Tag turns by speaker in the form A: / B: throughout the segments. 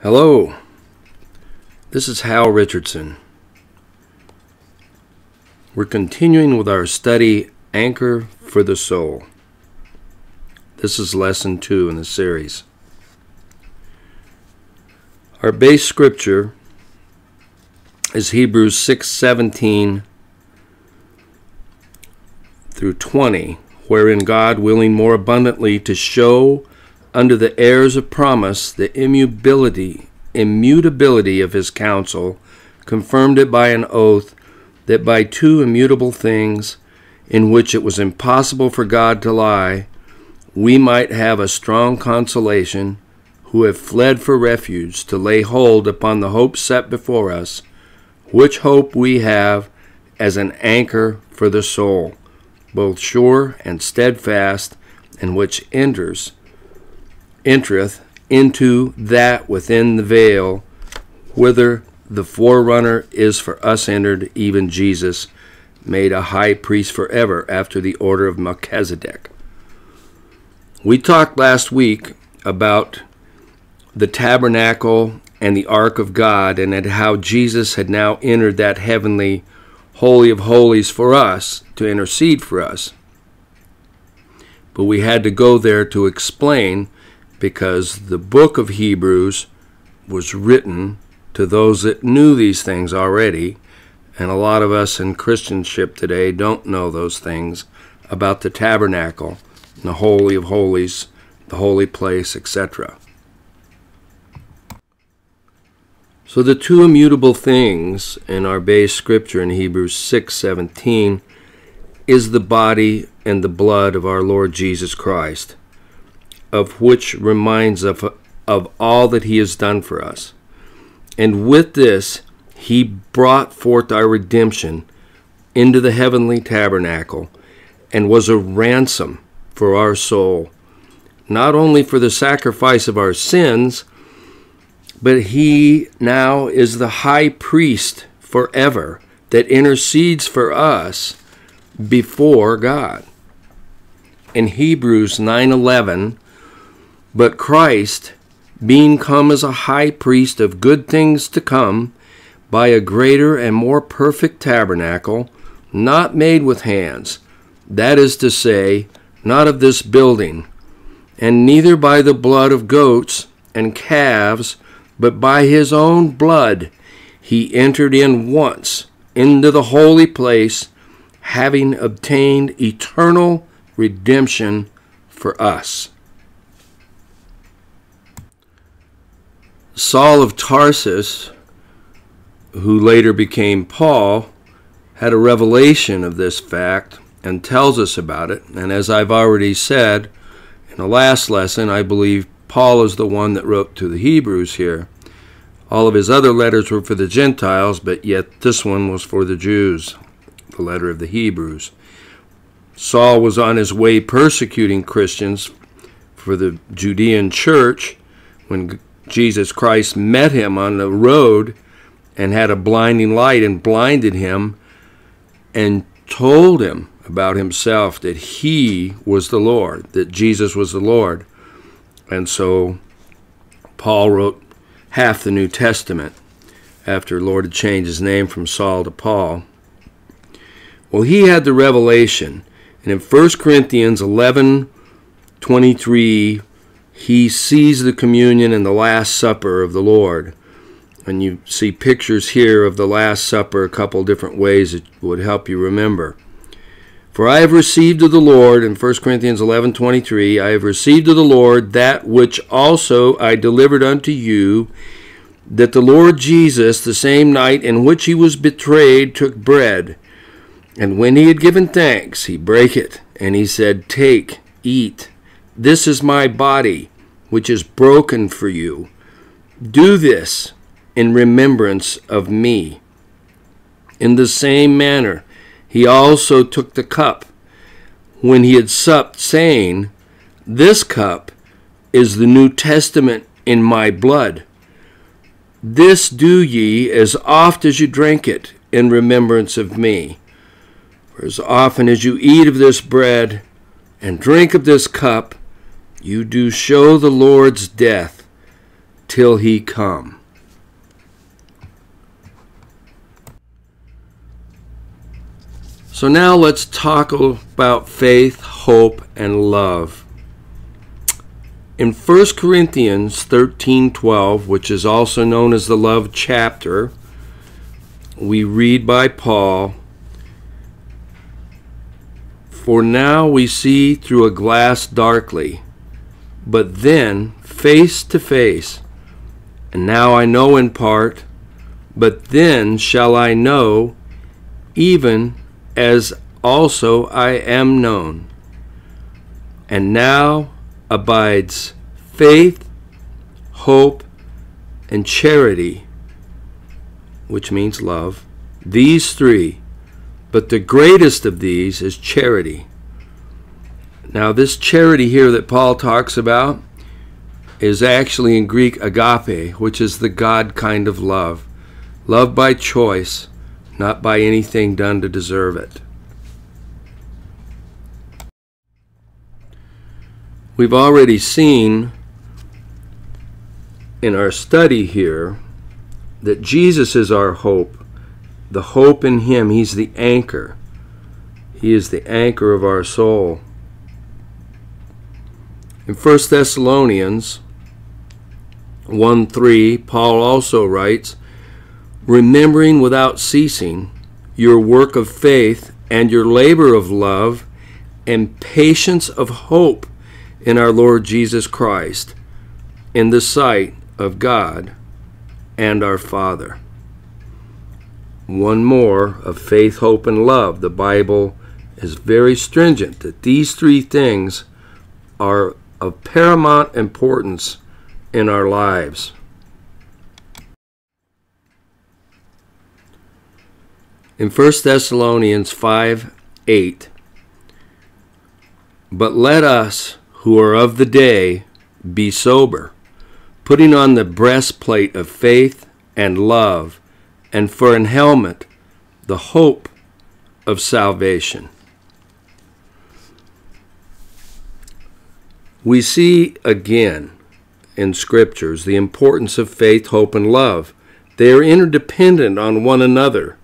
A: Hello, this is Hal Richardson. We're continuing with our study Anchor for the Soul. This is lesson two in the series. Our base scripture is Hebrews 6:17 through 20, wherein God, willing more abundantly to show unto the heirs of promise the immutability immutability of his counsel, confirmed it by an oath that by two immutable things in which it was impossible for God to lie, we might have a strong consolation who have fled for refuge to lay hold upon the hope set before us, which hope we have as an anchor for the soul, both sure and steadfast, and which enters entereth into that within the veil, whither the forerunner is for us entered, even Jesus, made a high priest forever after the order of Melchizedek. We talked last week about the tabernacle and the ark of God, and at how Jesus had now entered that heavenly Holy of Holies for us to intercede for us. But we had to go there to explain because the book of Hebrews was written to those that knew these things already, and a lot of us in Christianship today don't know those things about the tabernacle, the Holy of Holies, the holy place, etc. So the two immutable things in our base scripture in Hebrews 6:17 is the body and the blood of our Lord Jesus Christ of which reminds of, of all that he has done for us. And with this, he brought forth our redemption into the heavenly tabernacle and was a ransom for our soul, not only for the sacrifice of our sins, but he now is the high priest forever that intercedes for us before God. In Hebrews 9:11, but Christ, being come as a high priest of good things to come, by a greater and more perfect tabernacle, not made with hands, that is to say, not of this building, and neither by the blood of goats and calves, but by his own blood he entered in once into the holy place, having obtained eternal redemption for us. Saul of Tarsus, who later became Paul, had a revelation of this fact and tells us about it. And as I've already said in the last lesson, I believe Paul is the one that wrote to the Hebrews here. All of his other letters were for the Gentiles, but yet this one was for the Jews, the letter of the Hebrews. Saul was on his way persecuting Christians for the Judean church when Jesus Christ met him on the road and had a blinding light and blinded him and told him about himself that he was the Lord, that Jesus was the Lord. And so Paul wrote half the New Testament after the Lord had changed his name from Saul to Paul. Well, he had the revelation. And in 1 Corinthians 11 23, he sees the communion and the Last Supper of the Lord. And you see pictures here of the Last Supper a couple different ways it would help you remember. For I have received of the Lord, in 1 Corinthians 11:23, I have received of the Lord that which also I delivered unto you, that the Lord Jesus, the same night in which he was betrayed, took bread. And when he had given thanks, he brake it, and he said, Take, eat. This is my body, which is broken for you. Do this in remembrance of me. In the same manner, he also took the cup when he had supped, saying, This cup is the New Testament in my blood. This do ye as oft as you drink it in remembrance of me. For as often as you eat of this bread and drink of this cup, you do show the Lord's death till he come. So now let's talk about faith, hope, and love. In 1 Corinthians 13:12, which is also known as the love chapter, we read by Paul, "For now we see through a glass darkly, but then face to face. And now I know in part, but then shall I know even as also I am known. And now abides faith, hope, and charity, which means love. These three, but the greatest of these is charity. Now, this charity here that Paul talks about is actually in Greek agape, which is the God kind of love. Love by choice not by anything done to deserve it. We've already seen in our study here that Jesus is our hope, the hope in Him. He's the anchor. He is the anchor of our soul. In 1 Thessalonians 1 3, Paul also writes, remembering without ceasing your work of faith and your labor of love and patience of hope in our Lord Jesus Christ in the sight of God and our Father. One more of faith, hope, and love. The Bible is very stringent that these three things are of paramount importance in our lives. In 1 Thessalonians 5 8, but let us who are of the day be sober, putting on the breastplate of faith and love, and for an helmet the hope of salvation. We see again in scriptures the importance of faith, hope, and love. They are interdependent on one another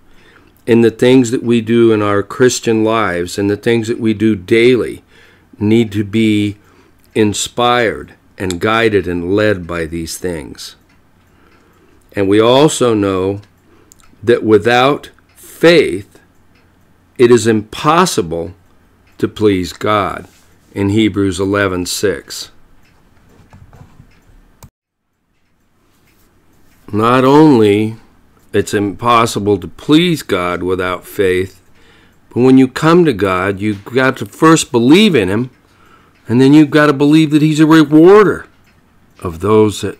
A: in the things that we do in our Christian lives and the things that we do daily need to be inspired and guided and led by these things. And we also know that without faith, it is impossible to please God in Hebrews 11:6. Not only it's impossible to please God without faith. But when you come to God, you've got to first believe in Him, and then you've got to believe that He's a rewarder of those that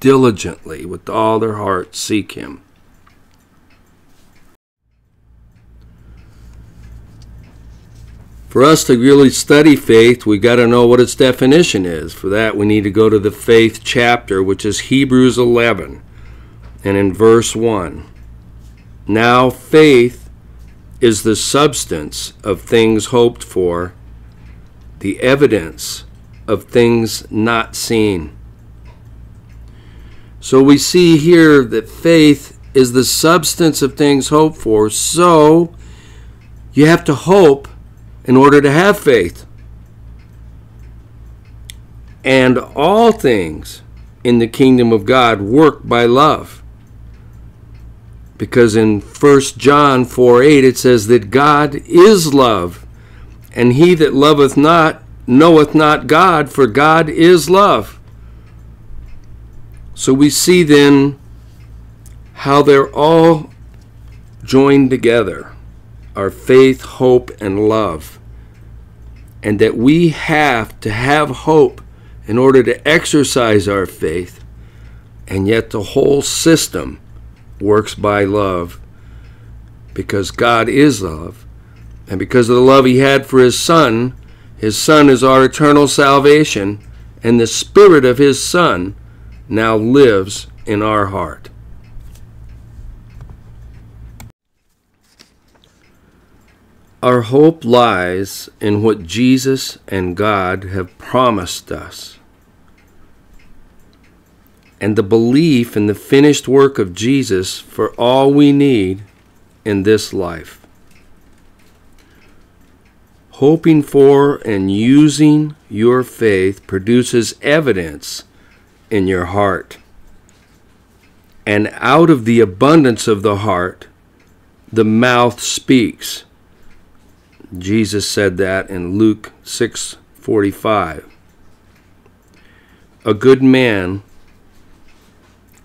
A: diligently, with all their heart, seek Him. For us to really study faith, we got to know what its definition is. For that, we need to go to the faith chapter, which is Hebrews 11 and in verse 1. Now faith is the substance of things hoped for, the evidence of things not seen. So we see here that faith is the substance of things hoped for. So you have to hope in order to have faith. And all things in the kingdom of God work by love because in 1 John 4 8 it says that God is love, and he that loveth not knoweth not God, for God is love. So we see then how they're all joined together our faith, hope, and love. And that we have to have hope in order to exercise our faith, and yet the whole system works by love because God is love. And because of the love he had for his Son, his Son is our eternal salvation, and the Spirit of his Son now lives in our heart. Our hope lies in what Jesus and God have promised us. and the belief in the finished work of Jesus for all we need in this life. Hoping for and using your faith produces evidence in your heart. And out of the abundance of the heart, the mouth speaks. Jesus said that in Luke 6:45. A good man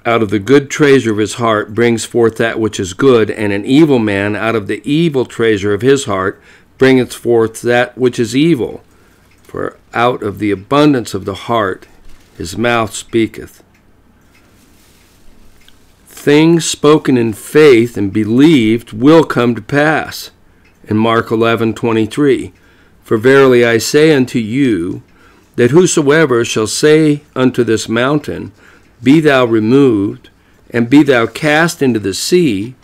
A: out of the good treasure of his heart brings forth that which is good, and an evil man out of the evil treasure of his heart bringeth forth that which is evil. For out of the abundance of the heart his mouth speaketh. Things spoken in faith and believed will come to pass. In Mark 11:23, For verily I say unto you, that whosoever shall say unto this mountain, Be thou removed, and be thou cast into the sea,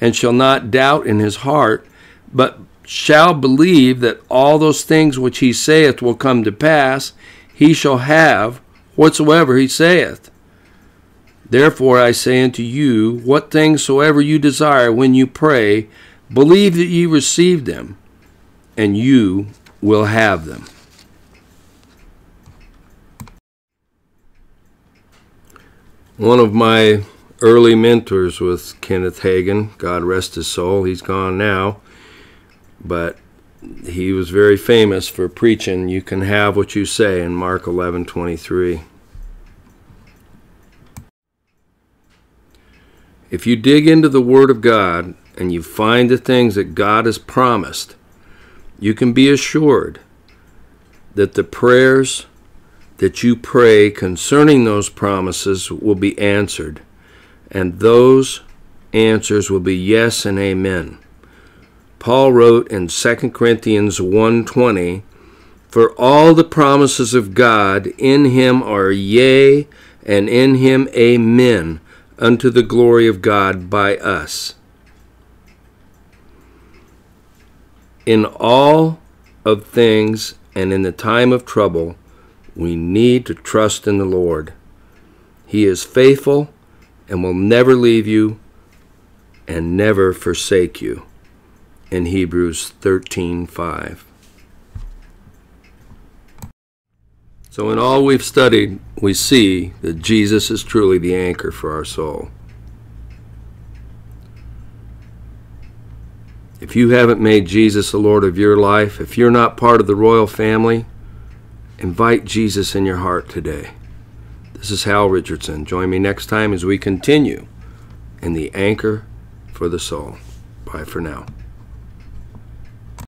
A: and shall not doubt in his heart, but shall believe that all those things which he saith will come to pass, he shall have whatsoever he saith. Therefore I say unto you, what things soever you desire when you pray, believe that ye receive them, and you will have them. One of my early mentors was Kenneth Hagin. God rest his soul. He's gone now. But he was very famous for preaching, you can have what you say in Mark 11:23. If you dig into the Word of God and you find the things that God has promised, you can be assured that the prayers that you pray concerning those promises will be answered, and those answers will be yes and amen. Paul wrote in 2 Corinthians 1:20, "For all the promises of God in him are yea, and in him amen." unto the glory of God by us. In all of things and in the time of trouble, we need to trust in the Lord. He is faithful and will never leave you and never forsake you. In Hebrews 13:5. So, in all we've studied, we see that Jesus is truly the anchor for our soul. If you haven't made Jesus the Lord of your life, if you're not part of the royal family, invite Jesus in your heart today. This is Hal Richardson. Join me next time as we continue in the anchor for the soul. Bye for now.